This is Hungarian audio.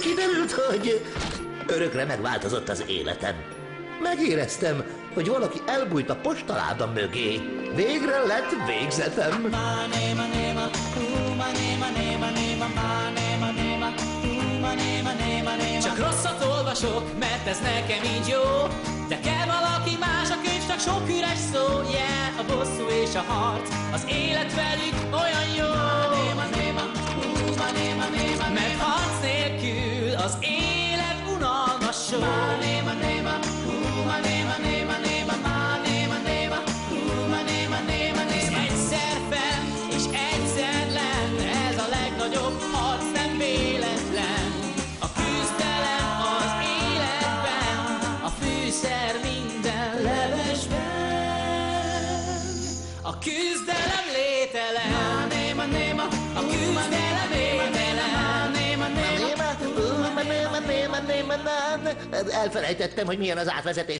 Kiderült, hogy örökre megváltozott az életem. Megéreztem, hogy valaki elbújt a postaláda mögé. Végre lett végzetem. Csak rosszat olvasok, mert ez nekem így jó De kell valaki más, a könyv csak sok üres szó Yeah, a bosszú és a harc, az élet velük olyan jó az élet unalmas só És egyszer fenn, és egyszer lenn Ez a legnagyobb harc, nem véletlen. A küzdelem az életben A fűszer minden levesben. A küzdelem lételen A küzdelem Elfelejtettem, hogy milyen az átvezetés.